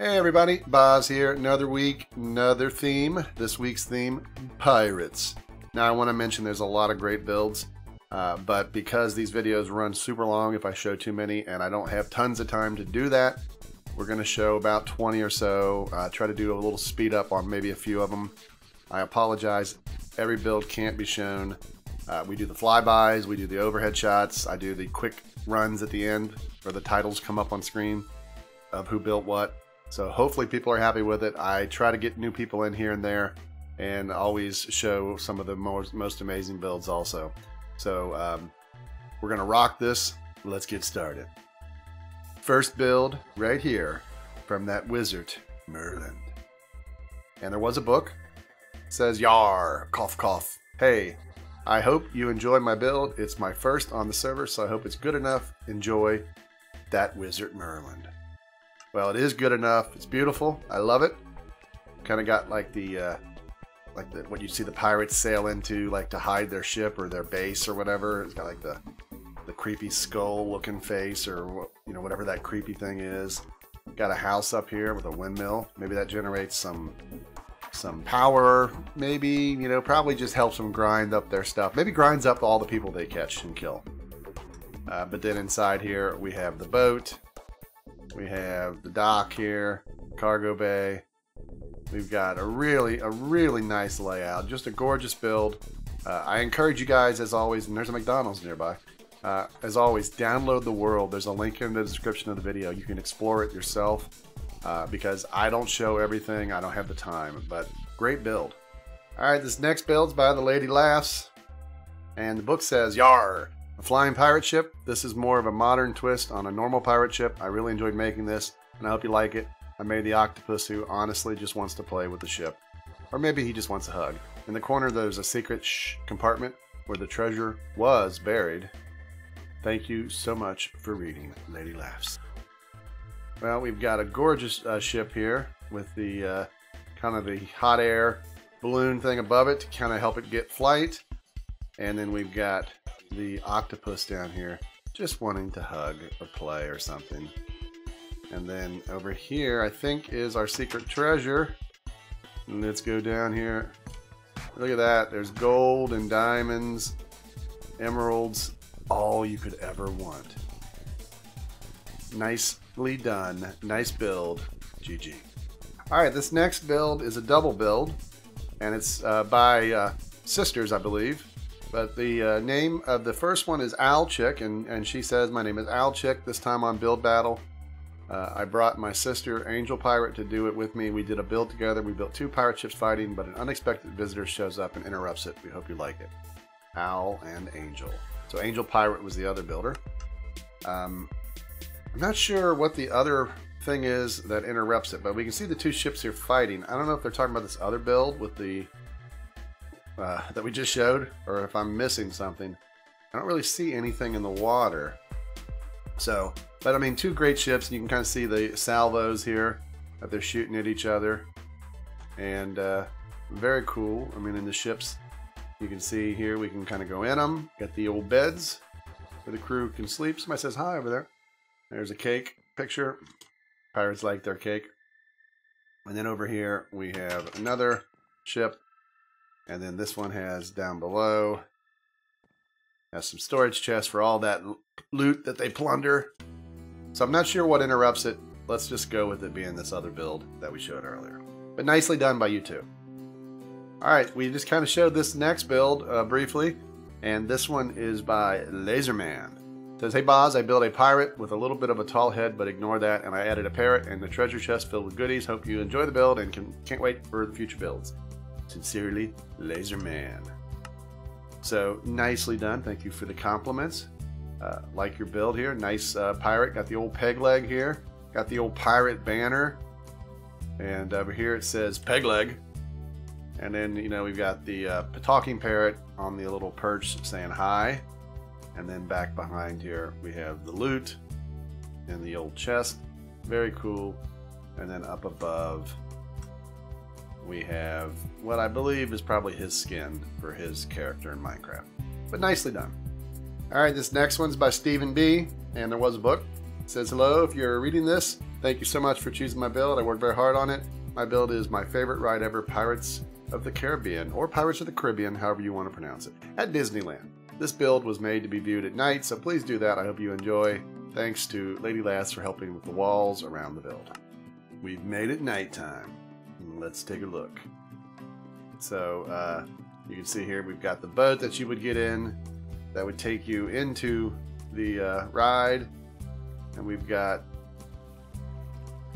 Hey everybody, Boz here. Another week, another theme. This week's theme, pirates. Now I want to mention there's a lot of great builds, uh, but because these videos run super long if I show too many and I don't have tons of time to do that, we're going to show about 20 or so. Uh, try to do a little speed up on maybe a few of them. I apologize, every build can't be shown. Uh, we do the flybys, we do the overhead shots, I do the quick runs at the end where the titles come up on screen of who built what. So hopefully people are happy with it. I try to get new people in here and there and always show some of the most, most amazing builds also. So um, we're going to rock this. Let's get started. First build right here from that wizard, Merlin. And there was a book. It says, Yar, cough, cough. Hey, I hope you enjoy my build. It's my first on the server, so I hope it's good enough. Enjoy that wizard Merlin. Well, it is good enough. It's beautiful. I love it. Kind of got like the, uh, like the, what you see the pirates sail into, like to hide their ship or their base or whatever. It's got like the, the creepy skull looking face or you know, whatever that creepy thing is. Got a house up here with a windmill. Maybe that generates some, some power. Maybe, you know, probably just helps them grind up their stuff. Maybe grinds up all the people they catch and kill. Uh, but then inside here we have the boat we have the dock here, cargo bay. We've got a really, a really nice layout. Just a gorgeous build. Uh, I encourage you guys, as always, and there's a McDonald's nearby. Uh, as always, download the world. There's a link in the description of the video. You can explore it yourself uh, because I don't show everything. I don't have the time, but great build. All right, this next build's by the Lady Laughs. And the book says, Yar, a flying pirate ship, this is more of a modern twist on a normal pirate ship. I really enjoyed making this, and I hope you like it. I made the octopus who honestly just wants to play with the ship. Or maybe he just wants a hug. In the corner there's a secret shh compartment where the treasure was buried. Thank you so much for reading, Lady Laughs. Well, we've got a gorgeous uh, ship here with the uh, kind of the hot air balloon thing above it to kind of help it get flight. And then we've got the octopus down here just wanting to hug or play or something. And then over here, I think, is our secret treasure. Let's go down here. Look at that. There's gold and diamonds, emeralds, all you could ever want. Nicely done. Nice build. GG. All right, this next build is a double build, and it's uh, by uh, Sisters, I believe. But the uh, name of the first one is Owl Chick, and, and she says, My name is Owl Chick, this time on Build Battle. Uh, I brought my sister, Angel Pirate, to do it with me. We did a build together. We built two pirate ships fighting, but an unexpected visitor shows up and interrupts it. We hope you like it. Owl and Angel. So Angel Pirate was the other builder. Um, I'm not sure what the other thing is that interrupts it, but we can see the two ships here fighting. I don't know if they're talking about this other build with the uh, that we just showed, or if I'm missing something. I don't really see anything in the water. So, but I mean, two great ships. You can kind of see the salvos here that they're shooting at each other. And uh, very cool. I mean, in the ships, you can see here, we can kind of go in them. Got the old beds where the crew can sleep. Somebody says hi over there. There's a cake picture. Pirates like their cake. And then over here, we have another ship and then this one has down below, has some storage chests for all that loot that they plunder. So I'm not sure what interrupts it. Let's just go with it being this other build that we showed earlier. But nicely done by you two. Alright, we just kind of showed this next build uh, briefly. And this one is by Laserman. It says, Hey Boz, I built a pirate with a little bit of a tall head, but ignore that, and I added a parrot and the treasure chest filled with goodies. Hope you enjoy the build and can, can't wait for the future builds. Sincerely, Laserman. So nicely done. Thank you for the compliments. Uh, like your build here. Nice uh, pirate. Got the old peg leg here. Got the old pirate banner. And over here it says peg leg. And then, you know, we've got the uh, talking parrot on the little perch saying hi. And then back behind here we have the loot and the old chest. Very cool. And then up above we have what I believe is probably his skin for his character in Minecraft. But nicely done. Alright, this next one's by Stephen B. And there was a book. It says, Hello, if you're reading this, Thank you so much for choosing my build. I worked very hard on it. My build is my favorite ride ever, Pirates of the Caribbean, or Pirates of the Caribbean, however you want to pronounce it, at Disneyland. This build was made to be viewed at night, so please do that. I hope you enjoy. Thanks to Lady Lass for helping with the walls around the build. We've made it nighttime. Let's take a look. So, uh, you can see here we've got the boat that you would get in that would take you into the uh, ride. And we've got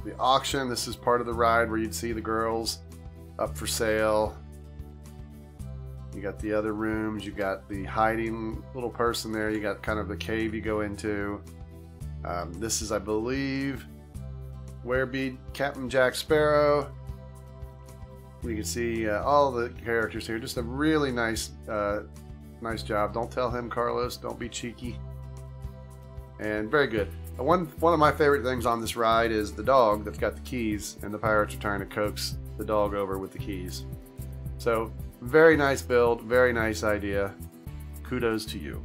the auction. This is part of the ride where you'd see the girls up for sale. You got the other rooms. You got the hiding little person there. You got kind of the cave you go into. Um, this is, I believe, where be Captain Jack Sparrow. We can see uh, all the characters here. Just a really nice, uh, nice job. Don't tell him, Carlos. Don't be cheeky. And very good. Uh, one one of my favorite things on this ride is the dog that's got the keys, and the pirates are trying to coax the dog over with the keys. So very nice build, very nice idea. Kudos to you.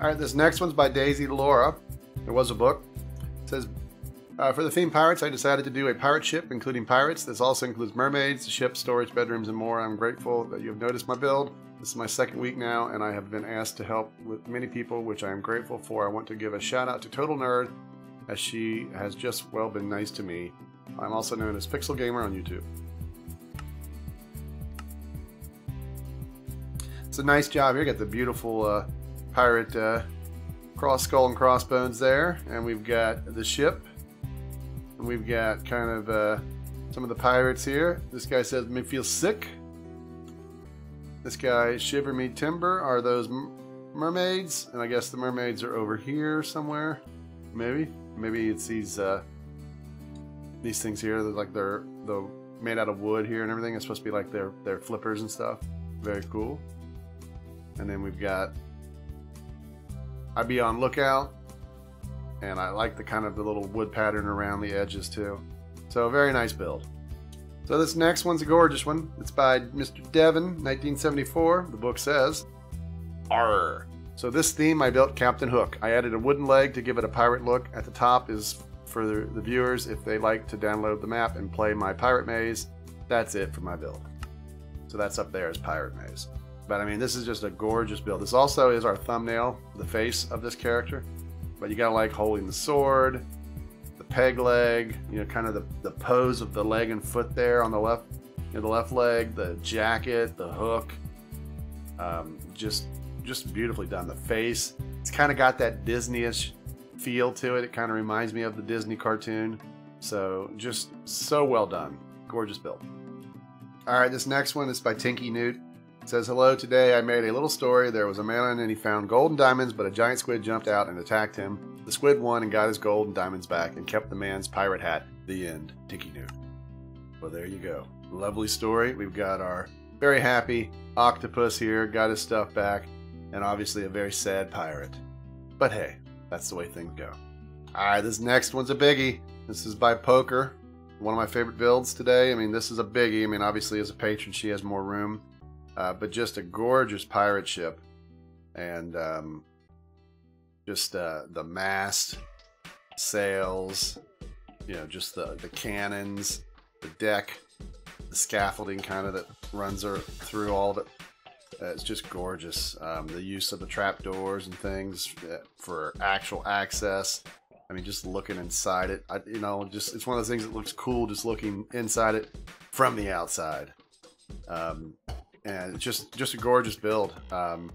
All right, this next one's by Daisy Laura. There was a book. It says uh, for the theme pirates, I decided to do a pirate ship, including pirates. This also includes mermaids, ships, storage bedrooms, and more. I'm grateful that you have noticed my build. This is my second week now, and I have been asked to help with many people, which I am grateful for. I want to give a shout out to Total Nerd, as she has just well been nice to me. I'm also known as Pixel Gamer on YouTube. It's a nice job here. Got the beautiful uh, pirate uh, cross skull and crossbones there, and we've got the ship and we've got kind of uh, some of the pirates here. This guy says, me feel sick. This guy, shiver me timber. Are those mermaids? And I guess the mermaids are over here somewhere. Maybe. Maybe it's these uh, these things here. They're like they're the made out of wood here and everything. It's supposed to be like their their flippers and stuff. Very cool. And then we've got I be on lookout and I like the kind of the little wood pattern around the edges too. So very nice build. So this next one's a gorgeous one. It's by Mr. Devon, 1974. The book says, Arr. So this theme I built Captain Hook. I added a wooden leg to give it a pirate look. At the top is for the viewers if they like to download the map and play my pirate maze. That's it for my build. So that's up there as pirate maze. But I mean, this is just a gorgeous build. This also is our thumbnail, the face of this character. But you gotta like holding the sword, the peg leg, you know, kind of the, the pose of the leg and foot there on the left, you know, the left leg, the jacket, the hook, um, just just beautifully done. The face, it's kind of got that Disneyish feel to it. It kind of reminds me of the Disney cartoon. So just so well done. Gorgeous build. All right, this next one is by Tinky Newt. It says, Hello, today I made a little story. There was a man and he found gold and diamonds, but a giant squid jumped out and attacked him. The squid won and got his gold and diamonds back and kept the man's pirate hat. The end. Tinky Newt. Well, there you go. Lovely story. We've got our very happy octopus here, got his stuff back, and obviously a very sad pirate. But hey, that's the way things go. Alright, this next one's a biggie. This is by Poker. One of my favorite builds today. I mean, this is a biggie. I mean, obviously, as a patron, she has more room uh, but just a gorgeous pirate ship, and um, just uh, the mast, sails, you know, just the the cannons, the deck, the scaffolding kind of that runs her through all of it. Uh, it's just gorgeous. Um, the use of the trap doors and things uh, for actual access. I mean, just looking inside it, I, you know, just it's one of those things that looks cool just looking inside it from the outside. Um, and just just a gorgeous build. Um,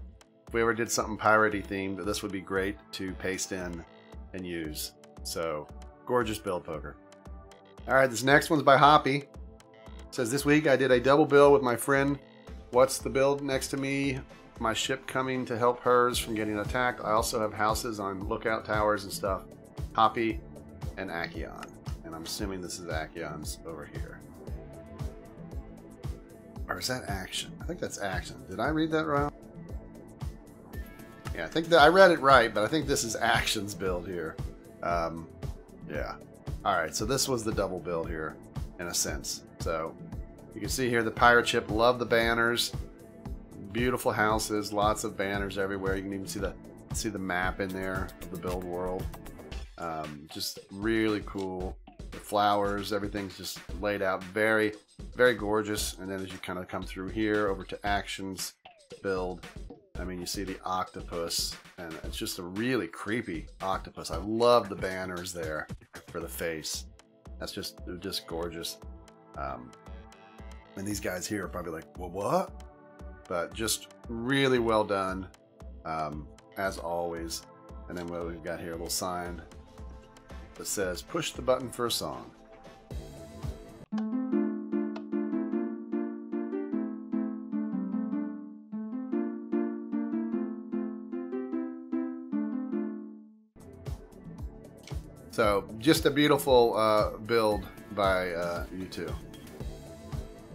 if we ever did something piratey themed, this would be great to paste in and use. So gorgeous build poker. All right, this next one's by Hoppy. It says this week I did a double bill with my friend. What's the build next to me? My ship coming to help hers from getting attacked. I also have houses on lookout towers and stuff. Hoppy and Akion. And I'm assuming this is Akion's over here. Or is that action? I think that's action. Did I read that wrong? Yeah, I think that I read it right, but I think this is actions build here. Um, yeah. All right, so this was the double build here, in a sense. So you can see here the pirate ship. Love the banners. Beautiful houses, lots of banners everywhere. You can even see the see the map in there of the build world. Um, just really cool. Flowers, everything's just laid out very, very gorgeous. And then as you kind of come through here over to actions, build, I mean, you see the octopus, and it's just a really creepy octopus. I love the banners there for the face. That's just just gorgeous. Um, and these guys here are probably like, well, what? But just really well done, um, as always. And then what we've got here, a little sign that says, push the button for a song. So just a beautiful uh, build by uh, you two.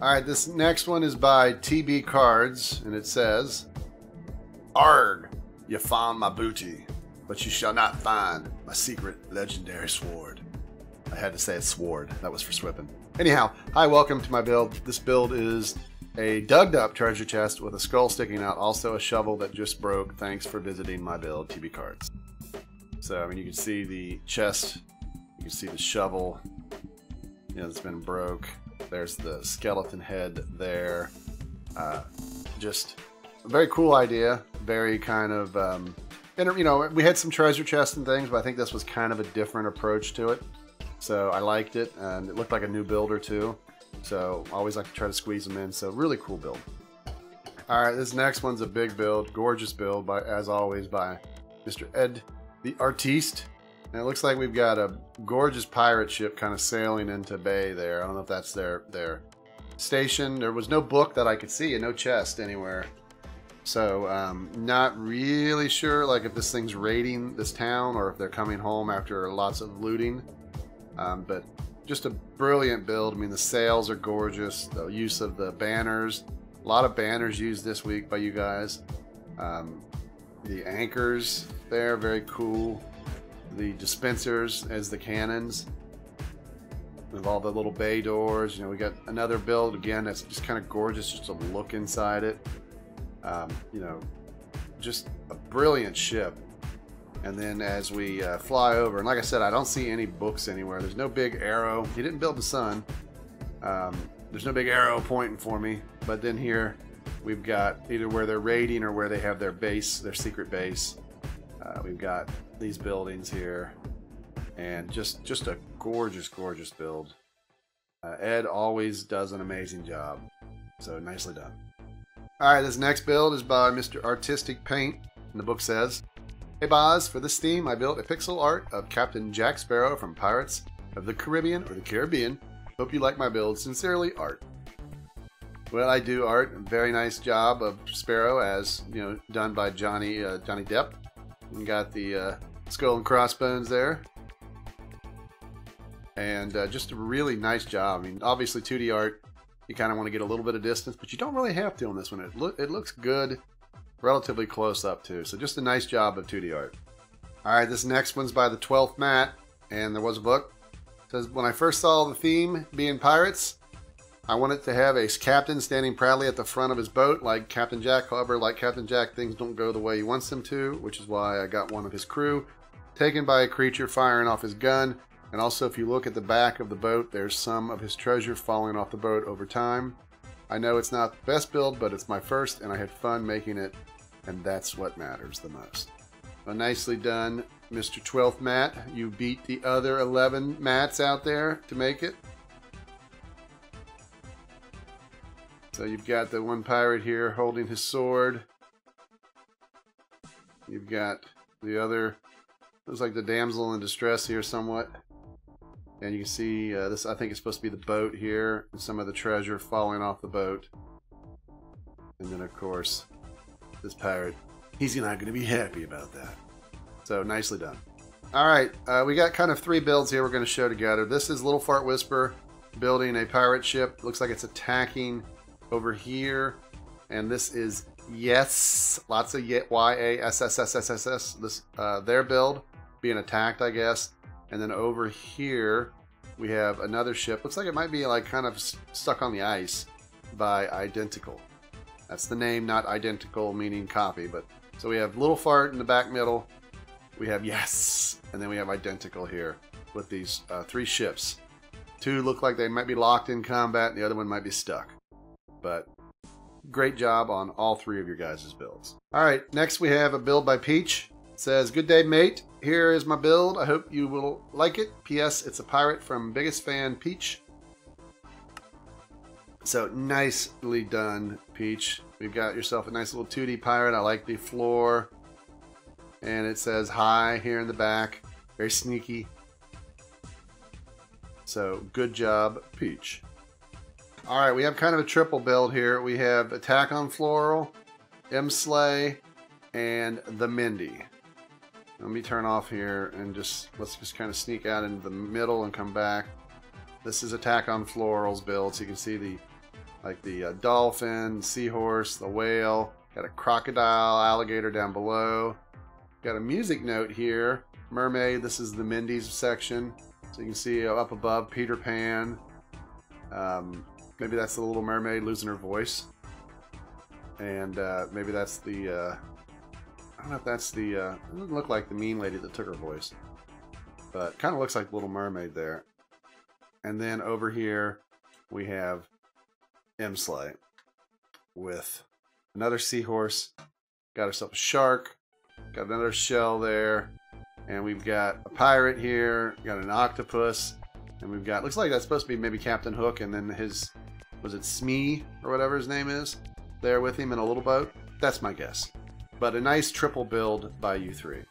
All right, this next one is by TB Cards, and it says, Arg, you found my booty, but you shall not find my secret legendary sword. I had to say it's sword. That was for Swippin. Anyhow, hi, welcome to my build. This build is a dug up treasure chest with a skull sticking out, also a shovel that just broke. Thanks for visiting my build, TB Cards. So, I mean, you can see the chest, you can see the shovel, you know, it's been broke. There's the skeleton head there. Uh, just a very cool idea. Very kind of, um, and, you know, we had some treasure chests and things, but I think this was kind of a different approach to it. So I liked it, and it looked like a new builder too. So I always like to try to squeeze them in. So really cool build. All right, this next one's a big build, gorgeous build, by as always by Mr. Ed the Artiste. And it looks like we've got a gorgeous pirate ship kind of sailing into bay there. I don't know if that's their their station. There was no book that I could see and no chest anywhere. So um, not really sure like if this thing's raiding this town or if they're coming home after lots of looting. Um, but just a brilliant build. I mean, the sails are gorgeous. The use of the banners. A lot of banners used this week by you guys. Um, the anchors there, very cool. The dispensers as the cannons. With all the little bay doors. You know, we got another build again that's just kind of gorgeous just to look inside it. Um, you know, just a brilliant ship. And then as we uh, fly over, and like I said, I don't see any books anywhere. There's no big arrow. He didn't build the sun. Um, there's no big arrow pointing for me. But then here, we've got either where they're raiding or where they have their base, their secret base. Uh, we've got these buildings here, and just just a gorgeous, gorgeous build. Uh, Ed always does an amazing job, so nicely done. All right, this next build is by Mr. Artistic Paint, and the book says, Hey Boz, for this theme I built a pixel art of Captain Jack Sparrow from Pirates of the Caribbean or the Caribbean. Hope you like my build. Sincerely, Art. Well, I do art. Very nice job of Sparrow, as you know, done by Johnny uh, Johnny Depp. We got the uh, skull and crossbones there. And uh, just a really nice job. I mean, obviously 2D art, you kind of want to get a little bit of distance, but you don't really have to on this one. It, look, it looks good, relatively close up too. So just a nice job of 2D art. All right, this next one's by the 12th Matt, and there was a book. It says, when I first saw the theme being pirates, I wanted to have a captain standing proudly at the front of his boat, like Captain Jack. However, like Captain Jack, things don't go the way he wants them to, which is why I got one of his crew taken by a creature firing off his gun. And also, if you look at the back of the boat, there's some of his treasure falling off the boat over time. I know it's not the best build, but it's my first, and I had fun making it, and that's what matters the most. Well, nicely done, Mr. 12th Matt. You beat the other 11 Mats out there to make it. So you've got the one pirate here holding his sword. You've got the other, looks like the damsel in distress here somewhat. And you can see uh, this, I think it's supposed to be the boat here, and some of the treasure falling off the boat. And then, of course, this pirate, he's not going to be happy about that. So, nicely done. All right, uh, we got kind of three builds here we're going to show together. This is Little Fart Whisper building a pirate ship. Looks like it's attacking over here. And this is yes, lots of Y-A-S-S-S-S-S-S. This, uh, their build being attacked, I guess. And then over here, we have another ship. Looks like it might be like kind of stuck on the ice by Identical. That's the name, not identical meaning copy. But so we have Little Fart in the back middle. We have yes, And then we have identical here with these uh, three ships. Two look like they might be locked in combat, the other one might be stuck. But great job on all three of your guys' builds. All right, next we have a build by Peach. It says, Good day, mate. Here is my build. I hope you will like it. P.S. It's a pirate from biggest fan Peach. So nicely done, Peach. We've got yourself a nice little 2D pirate. I like the floor. And it says hi here in the back. Very sneaky. So good job, Peach. All right, we have kind of a triple build here. We have Attack on Floral, M-Slay, and the Mindy. Let me turn off here and just, let's just kind of sneak out into the middle and come back. This is Attack on Floral's build, so you can see the, like the uh, dolphin, seahorse, the whale, got a crocodile, alligator down below. Got a music note here, mermaid, this is the Mindy's section. So you can see up above Peter Pan. Um, maybe that's the Little Mermaid losing her voice. And uh, maybe that's the, uh, don't know if that's the, uh, it doesn't look like the mean lady that took her voice. But kind of looks like Little Mermaid there. And then over here we have M-Slay with another seahorse. Got herself a shark. Got another shell there. And we've got a pirate here, got an octopus, and we've got, looks like that's supposed to be maybe Captain Hook, and then his, was it Smee, or whatever his name is, there with him in a little boat? That's my guess. But a nice triple build by you three.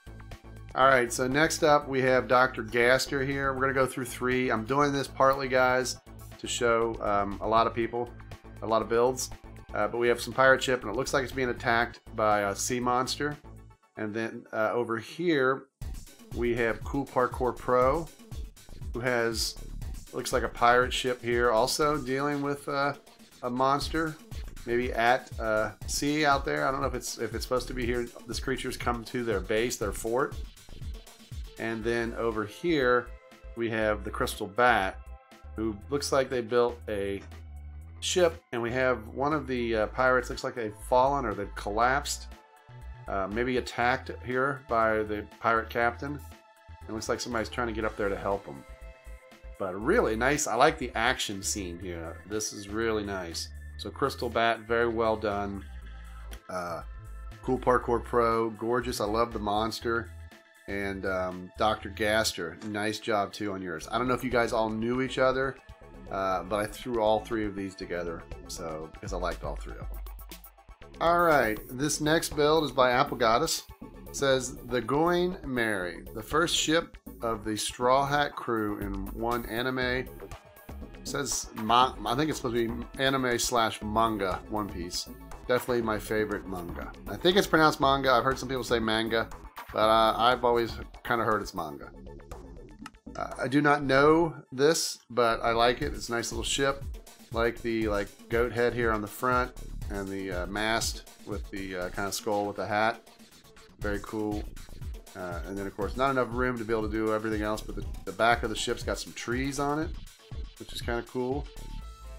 All right, so next up we have Dr. Gaster here. We're gonna go through three. I'm doing this partly, guys, to show um, a lot of people, a lot of builds. Uh, but we have some pirate ship, and it looks like it's being attacked by a sea monster. And then uh, over here, we have Cool Parkour Pro, who has looks like a pirate ship here, also dealing with uh, a monster, maybe at uh, sea out there. I don't know if it's if it's supposed to be here. This creature's come to their base, their fort, and then over here we have the Crystal Bat, who looks like they built a ship, and we have one of the uh, pirates looks like they've fallen or they've collapsed uh, maybe attacked here by the pirate captain. It looks like somebody's trying to get up there to help them. But really nice. I like the action scene here. This is really nice. So Crystal Bat, very well done. Uh, cool Parkour Pro, gorgeous. I love the monster. And um, Dr. Gaster, nice job too on yours. I don't know if you guys all knew each other, uh, but I threw all three of these together. So because I liked all three of them. All right, this next build is by Apple Goddess. It says the Going Merry, the first ship of the Straw Hat crew in one anime. It says I think it's supposed to be anime slash manga One Piece. Definitely my favorite manga. I think it's pronounced manga. I've heard some people say manga, but uh, I've always kind of heard it's manga. Uh, I do not know this, but I like it. It's a nice little ship. Like the like goat head here on the front and the uh, mast with the uh, kind of skull with the hat. Very cool. Uh, and then, of course, not enough room to be able to do everything else, but the, the back of the ship's got some trees on it, which is kind of cool.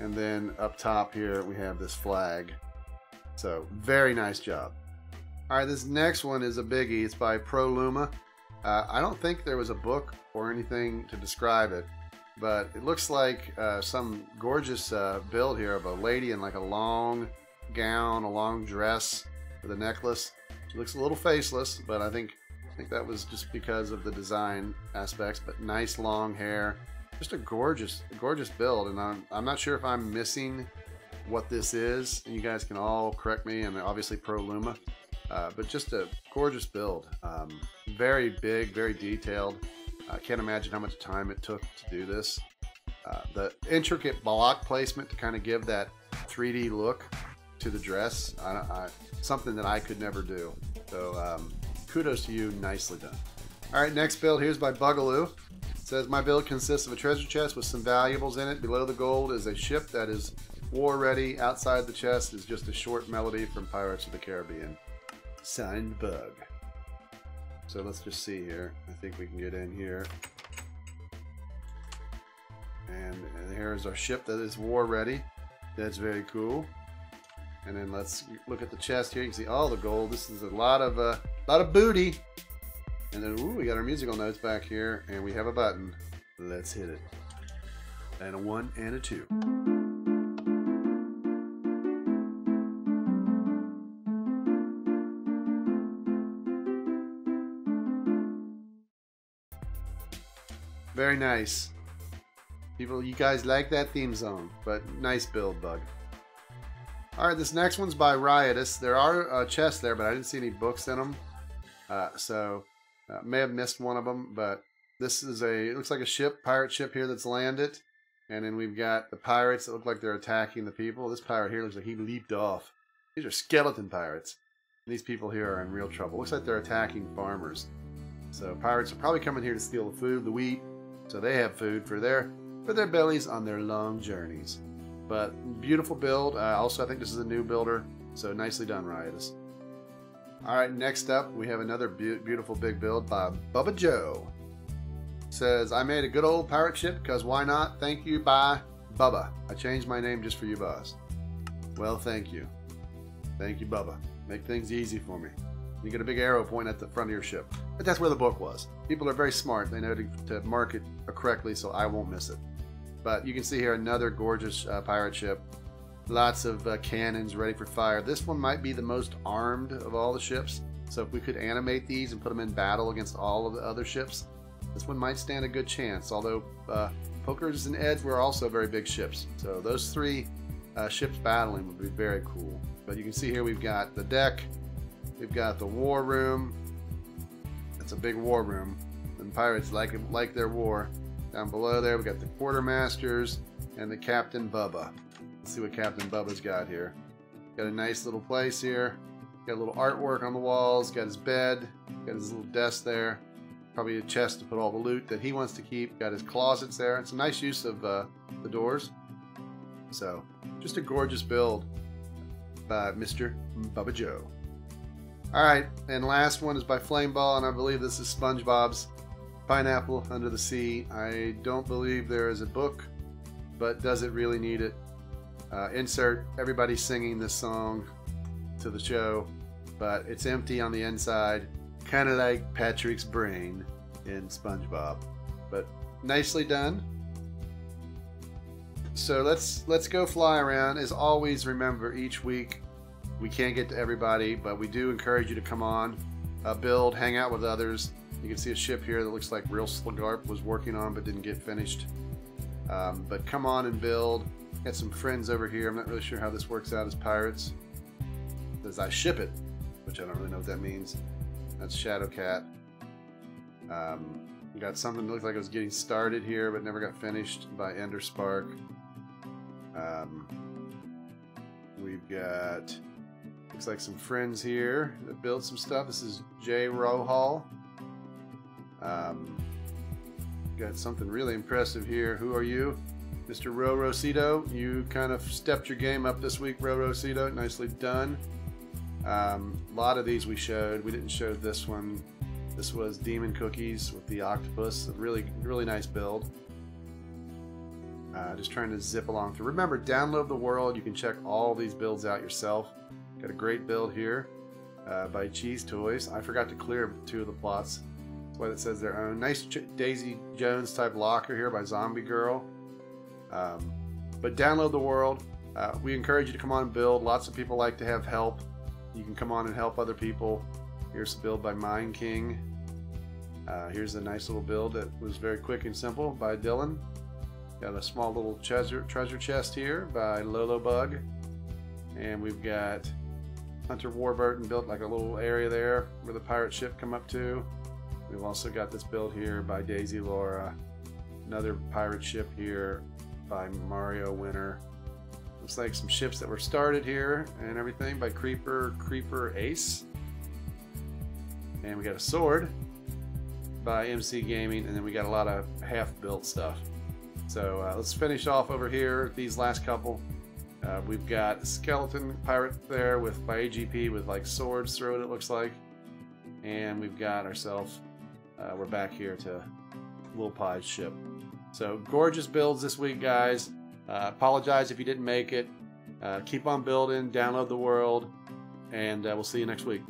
And then up top here, we have this flag. So, very nice job. All right, this next one is a biggie. It's by Pro Luma. Uh, I don't think there was a book or anything to describe it, but it looks like uh, some gorgeous uh, build here of a lady in like a long gown, a long dress with a necklace. She looks a little faceless, but I think I think that was just because of the design aspects. But nice long hair, just a gorgeous, gorgeous build. And I'm I'm not sure if I'm missing what this is. And you guys can all correct me. And obviously Pro Luma, uh, but just a gorgeous build. Um, very big, very detailed. I can't imagine how much time it took to do this. Uh, the intricate block placement to kind of give that 3D look to the dress. I, I, something that I could never do. So um, kudos to you. Nicely done. All right, next build here's by Bugaloo. It says my build consists of a treasure chest with some valuables in it. Below the gold is a ship that is war ready. Outside the chest is just a short melody from Pirates of the Caribbean. Signed Bug. So let's just see here. I think we can get in here. And, and here is our ship that is war ready. That's very cool. And then let's look at the chest here. You can see all the gold. This is a lot of a uh, lot of booty. And then, ooh, we got our musical notes back here, and we have a button. Let's hit it. And a one and a two. Very nice. People, you guys like that theme song, but nice build, Bug. All right, this next one's by Riotous. There are uh, chests there, but I didn't see any books in them. Uh, so, uh, may have missed one of them, but this is a, it looks like a ship, pirate ship here that's landed. And then we've got the pirates that look like they're attacking the people. This pirate here looks like he leaped off. These are skeleton pirates. And these people here are in real trouble. Looks like they're attacking farmers. So pirates are probably coming here to steal the food, the wheat, so they have food for their for their bellies on their long journeys. But beautiful build. Uh, also, I think this is a new builder, so nicely done, Riotous. All right, next up we have another be beautiful big build by Bubba Joe. Says I made a good old pirate ship because why not? Thank you, bye, Bubba. I changed my name just for you, boss. Well, thank you, thank you, Bubba. Make things easy for me. You get a big arrow point at the front of your ship. But that's where the book was. People are very smart. They know to, to mark it correctly so I won't miss it. But you can see here another gorgeous uh, pirate ship. Lots of uh, cannons ready for fire. This one might be the most armed of all the ships. So if we could animate these and put them in battle against all of the other ships, this one might stand a good chance. Although uh, Pokers and Eds were also very big ships. So those three uh, ships battling would be very cool. But you can see here we've got the deck, We've got the war room. It's a big war room. And pirates like it like their war. Down below there, we got the quartermasters and the Captain Bubba. Let's see what Captain Bubba's got here. Got a nice little place here. Got a little artwork on the walls. Got his bed. Got his little desk there. Probably a chest to put all the loot that he wants to keep. Got his closets there. It's a nice use of uh, the doors. So, just a gorgeous build by Mr. Bubba Joe. All right, and last one is by Flameball, and I believe this is SpongeBob's Pineapple Under the Sea. I don't believe there is a book, but does it really need it? Uh, insert everybody singing this song to the show, but it's empty on the inside, kind of like Patrick's brain in SpongeBob. But nicely done. So let's let's go fly around. As always, remember each week we can't get to everybody, but we do encourage you to come on, uh, build, hang out with others. You can see a ship here that looks like Real Slagarp was working on but didn't get finished. Um, but come on and build. Got some friends over here. I'm not really sure how this works out as pirates. As I ship it, which I don't really know what that means. That's Shadowcat. Um, got something that looked like it was getting started here but never got finished by Ender Spark. Um, we've got Looks like some friends here that built some stuff. This is Jay Rohall. Um, got something really impressive here. Who are you? Mr. Ro Rosito, you kind of stepped your game up this week, Ro Rosito. Nicely done. Um, a lot of these we showed. We didn't show this one. This was Demon Cookies with the octopus. A really, really nice build. Uh, just trying to zip along through. Remember, download the world. You can check all these builds out yourself. Got a great build here uh, by Cheese Toys. I forgot to clear two of the plots. That's why it says their own. Nice Davy Jones type locker here by Zombie Girl. Um, but download the world. Uh, we encourage you to come on and build. Lots of people like to have help. You can come on and help other people. Here's a build by Mind King. Uh, here's a nice little build that was very quick and simple by Dylan. Got a small little treasure, treasure chest here by Lolo Bug. And we've got Hunter Warburton built like a little area there where the pirate ship come up to. We've also got this build here by Daisy Laura. Another pirate ship here by Mario Winter. Looks like some ships that were started here and everything by Creeper Creeper Ace. And we got a sword by MC Gaming, and then we got a lot of half-built stuff. So uh, let's finish off over here, these last couple. Uh, we've got skeleton pirate there with by AGP with like swords through it. It looks like, and we've got ourselves. Uh, we're back here to Lil Pie's ship. So gorgeous builds this week, guys. Uh, apologize if you didn't make it. Uh, keep on building. Download the world, and uh, we'll see you next week.